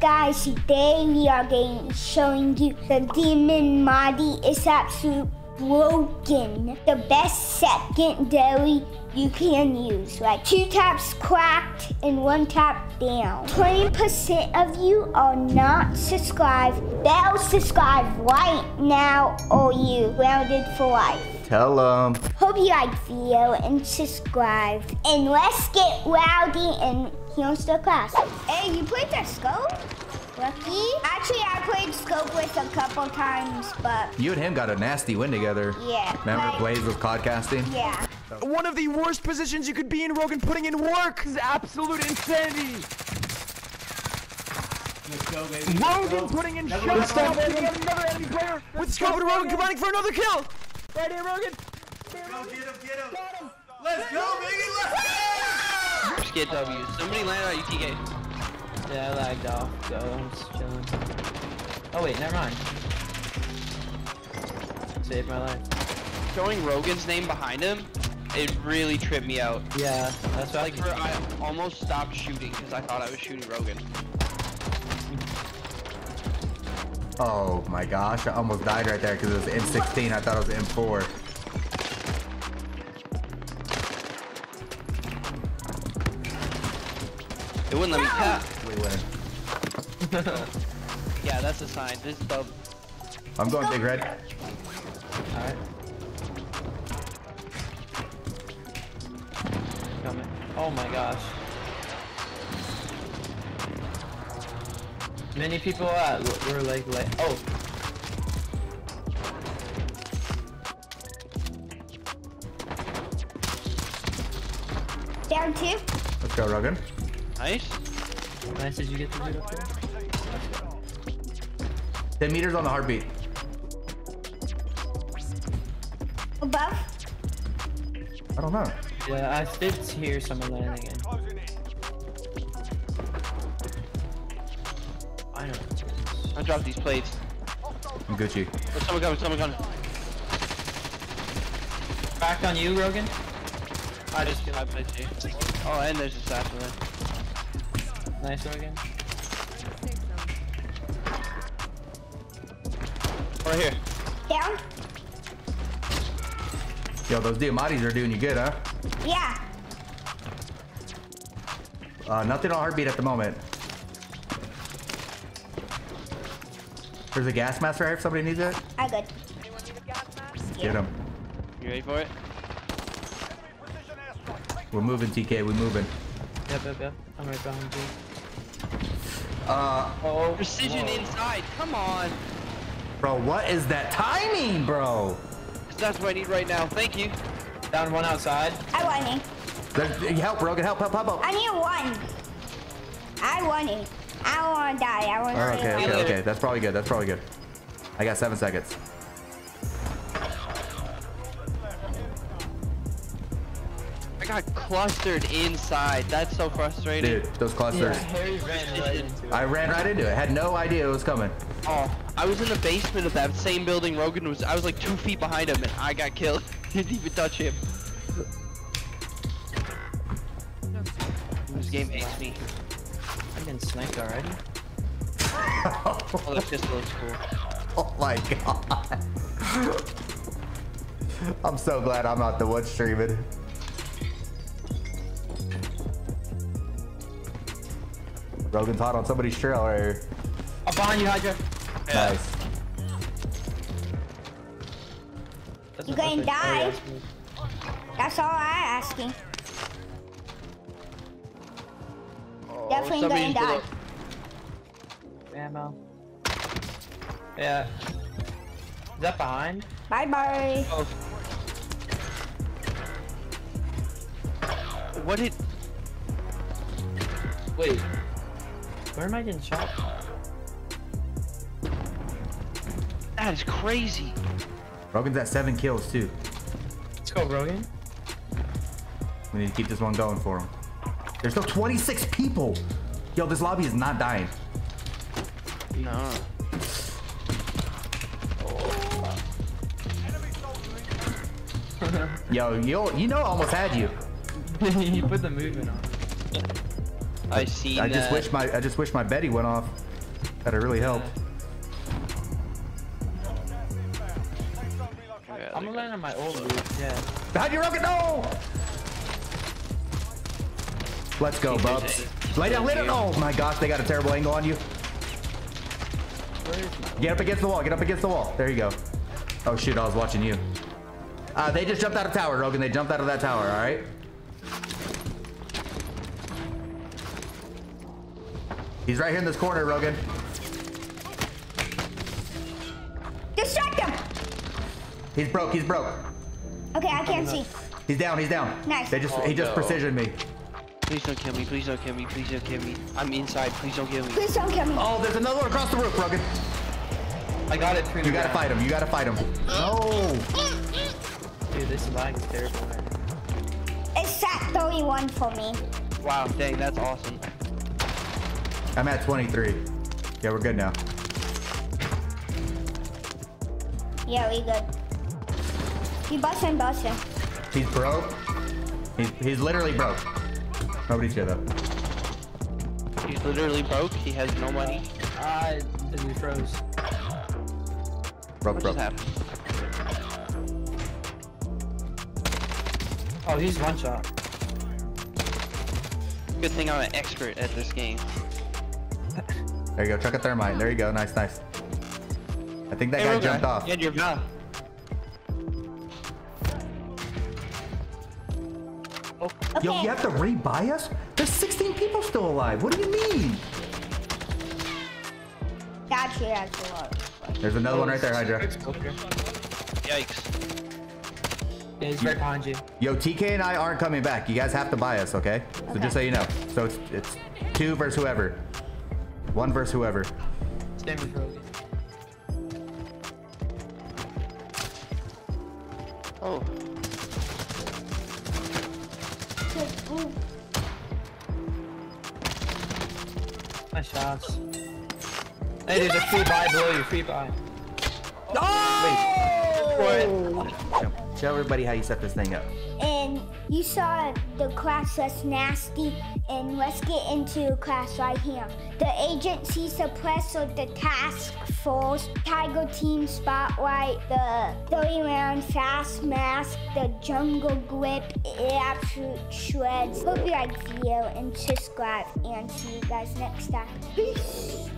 guys, today we are going showing you the Diamatti is absolute broken. The best secondary you can use. Like two taps cracked and one tap down. 20% of you are not subscribed. Bell subscribe right now or you grounded for life. Tell them. Hope you like video and subscribe. And let's get rowdy and here's the class. Hey, you played the scope? Lucky? Actually, I played scope with a couple times, but You and him got a nasty win together. yeah. Remember like, Blaze was podcasting? Yeah. One of the worst positions you could be in, Rogan, putting in work is absolute insanity. Let's go, baby. Rogan putting in shots, picking up another enemy player with Scope and Rogan combining for another kill. Right here, Rogan. Go get him, get him. Let's go, baby. Let's go. Just get W. Somebody land on UTK. Yeah, I lagged off, so I'm just chilling. Oh wait, never mind. Saved my life. Showing Rogan's name behind him, it really tripped me out. Yeah, that's why I Like, for, I almost stopped shooting because I thought I was shooting Rogan. Oh my gosh, I almost died right there because it was M16. I thought it was M4. It wouldn't let me tap. We win. Yeah, that's a sign. This is dub. I'm going big red. Alright. Coming. Oh my gosh. Many people uh, were like, like, oh, Down two. Let's go, Rogan. Nice. nice. Did you get the dude up there? 10 meters on the heartbeat. Above. I don't know. Yeah, I did hear someone landing in. I know. I dropped these plates. I'm Gucci. Oh, someone coming, someone coming. Back on you, Rogan. I just I placed you. Oh, and there's assassin there. Nice, Rogan. Right here. Down. Yo, those Diamattis are doing you good, huh? Yeah. Uh, nothing on heartbeat at the moment. There's a gas mask right here if somebody needs it. I good. Get him. You ready for it? We're moving, TK. We're moving. Yep, yep, yep. I'm right behind you. Uh, Oh, Precision whoa. inside. Come on. bro, what is that timing, bro? That's what I need right now. Thank you. Down one outside. I want it. There- Help, Rogan. Help, help, help, help. I need one. I want it. I don't want to die. I want Oh, to okay, okay, okay. That's probably good. That's probably good. I got seven seconds. Got clustered inside. That's so frustrating. Dude, those clusters. Yeah, Harry ran right into it. I ran right into it. Had no idea it was coming. Oh, I was in the basement of that same building. Rogan was. I was like two feet behind him, and I got killed. Didn't even touch him. This game hates me. I'm getting sniped already. Oh, the pistol is cool. Oh my god. I'm so glad I'm not the one streaming. Rogan's hot on somebody's trail right here. Up behind you, Hydra. Nice. That's You a- gonna that's a- yeah, die? that's all I asking. Oh, Definitely gonna die. Ammo. Yeah. Is that behind? Bye bye. Oh. What did? Wait. Where am I getting shot? That is crazy. Rogan's at seven kills too. Let's go, Rogan. We need to keep this one going for him. There's still 26 people. Yo, this lobby is not dying. No. Yo, you you know I almost had you. you put the movement on. I see I that. just wish my I just wish my Betty went off. That'd really help. Yeah, I'm gonna land on my old roof. Yeah. Behind you, Rocket! No! Let's go, Keep Bubs. it. Lay down, lay down. Oh my gosh, they got a terrible angle on you. Where is my? Get up against the wall. Get up against the wall. There you go. Oh shoot, I was watching you. Uh, they just jumped out of tower, Rogan. They jumped out of that tower, all He's right here in this corner, Rogan. Distract him. He's broke. He's broke. Okay, I can't see. He's down. He's down. Nice. They just Oh, he just oh, no. precisioned me. Please don't kill me. Please don't kill me. Please don't kill me. I'm inside. Please don't kill me. Please don't kill me. Oh, there's another one across the roof, Rogan. I got it through You gotta fight him. You gotta fight him. No. Dude, this lag is terrible. Man. It's sat 31 for me. Wow, dang, that's awesome. I'm at 23. Yeah, we're good now. Yeah, we good. You bustin', bustin'. He's broke. He's, he's literally broke. Nobody's here though. He's literally broke. He has no money. Ah, uh, we froze. Broke, broke. Oh, he's one shot. Good thing I'm an expert at this game. There you go. Chuck a thermite. There you go. Nice, nice. I think that guy Rogan, jumped off. You had your gun. Okay. Yo, you have to rebuy us? There's 16 people still alive. What do you mean? Actually, that's a lot. There's another one right there, Hydra. Okay. Yikes. Yeah, he's right behind you. Yo, TK and I aren't coming back. You guys have to buy us, okay? So just so you know. So it's it's two versus whoever. One versus whoever. Same with Rogan. Oh, Nice shots. Hey, there's a free buy below you. Free buy. Show, show everybody how you set this thing up. And you saw the class that's nasty, and let's get into class right here. The agency suppressor, the task force, tiger team spotlight, the 30 round fast mask, the jungle grip, it absolute shreds. Hope you like the video and subscribe, and see you guys next time. Peace.